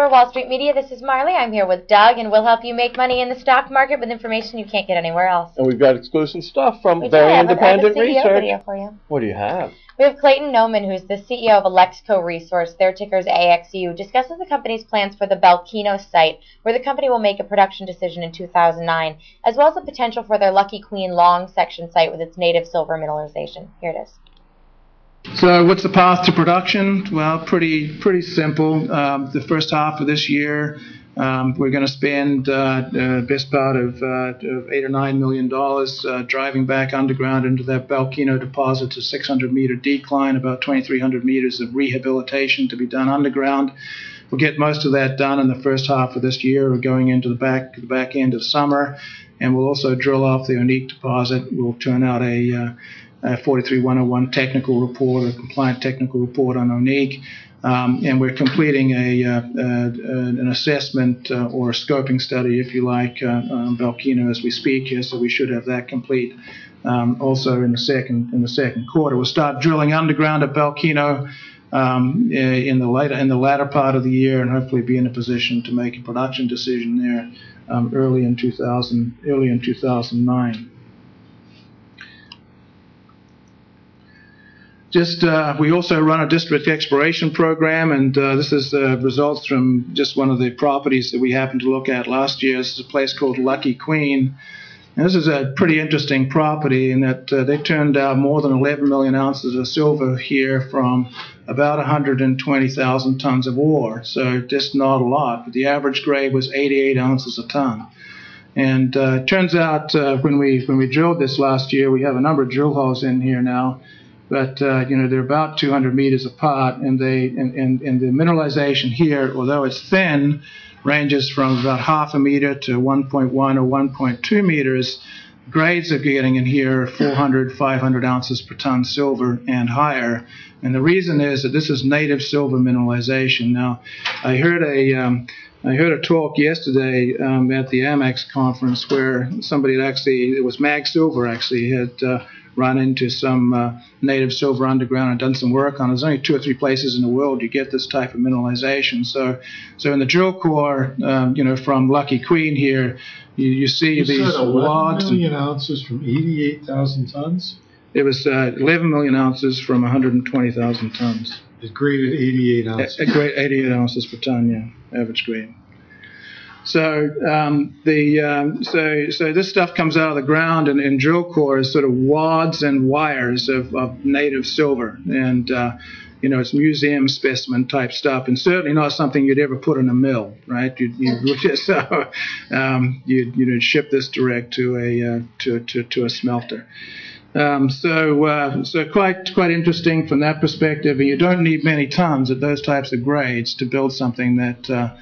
For Wall Street Media, this is Marley. I'm here with Doug, and we'll help you make money in the stock market with information you can't get anywhere else. And we've got exclusive stuff from We very have a- I have a independent research. video for you. What do you have? We have Clayton Nauman, who's the CEO of Alexco Resource. Their ticker is AXU. Discusses the company's plans for the Bellekeno site, where the company will make a production decision in 2009, as well as the potential for their Lucky Queen long section site with its native silver mineralization. Here it is. So what's the path to production? Well, pretty pretty simple. Um, the first half of this year, um, we're going to spend uh, the best part of, uh, of eight or nine million dollars uh, driving back underground into that Bellekeno deposit, a 600 meter decline, about 2,300 meters of rehabilitation to be done underground. We'll get most of that done in the first half of this year. We're going into the back the back end of summer, and we'll also drill off the Onek deposit. We'll turn out a uh, uh, 43101 technical report, a compliant technical report on Onek. Um, and we're completing a, uh, uh, an assessment uh, or a scoping study, if you like, uh, on Bellekeno as we speak here. So we should have that complete um, also in the second in the second quarter. We'll start drilling underground at Bellekeno um, uh, in the later in the latter part of the year, and hopefully be in a position to make a production decision there um, early in 2000 early in 2009. Just uh, we also run a district exploration program, and uh, this is uh, results from just one of the properties that we happened to look at last year. This is a place called Lucky Queen. And this is a pretty interesting property in that uh, they turned out more than 11 million ounces of silver here from about 120,000 tons of ore. So just not a lot, but the average grade was 88 ounces a ton. And uh, it turns out when we when we drilled this last year, we have a number of drill holes in here now but uh, you know they're about 200 meters apart, and they and, and, and the mineralization here, although it's thin, ranges from about half a meter to 1.1 or 1.2 meters. Grades are getting in here 400, 500 ounces per ton silver and higher, and the reason is that this is native silver mineralization. Now, I heard a um, I heard a talk yesterday um, at the Amex conference where somebody actually, it was Mag Silver actually, had uh, run into some uh, native silver underground and done some work on it. There's only two or three places in the world you get this type of mineralization. So, so in the drill core, um, you know, from Lucky Queen here, you, you see You these said 11 wads. and- million ounces from 88,000 tons. It was uh, 11 million ounces from 120,000 tons. It graded 88 A, ounces. a grade 88 ounces per ton, yeah, average grade. So um, the um, so so this stuff comes out of the ground and in drill core is sort of wads and wires of, of native silver, and uh, you know it's museum specimen type stuff, and certainly not something you'd ever put in a mill, right? You you just so um, you you know ship this direct to a uh, to, to to a smelter. Um, so, uh, so quite quite interesting from that perspective. And you don't need many tons at those types of grades to build something that uh,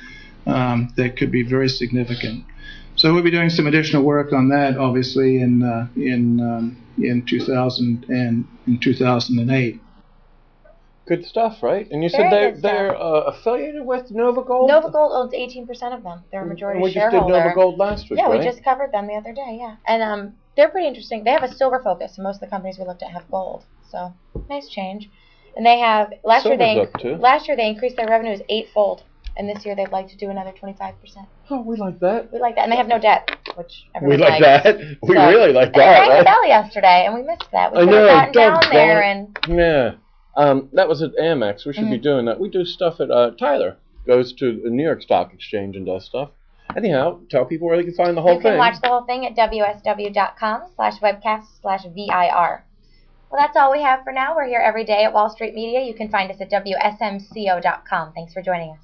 um, that could be very significant. So we'll be doing some additional work on that, obviously, in uh, in um, in 2000 and in 2008. Good stuff, right? And you Very said they, good stuff. they're uh, affiliated with Nova Gold? Nova Gold owns 18% of them. They're a majority And we just did shareholder. Nova Gold last week, Yeah, right? we just covered them the other day. Yeah, and um, they're pretty interesting. They have a silver focus, and most of the companies we looked at have gold. So nice change. And they have last year they Silver's up, too. last year they increased their revenues eightfold, and this year they'd like to do another 25%. Oh, we like that. We like that, and they have no debt, which We everyone like likes. that. We So- really like And it that, rang the right? bell yesterday, and we missed that. We I could have know, gotten down doggone there and Yeah. Um, that was at Amex. We should be Mhm. doing that. We do stuff at uh, Tyler goes to the New York Stock Exchange and does stuff. Anyhow, tell people where they can find the whole you can thing. watch the whole thing at wsw.com slash webcast slash vir. Well, that's all we have for now. We're here every day at Wall Street Media. You can find us at wsmco.com. Thanks for joining us.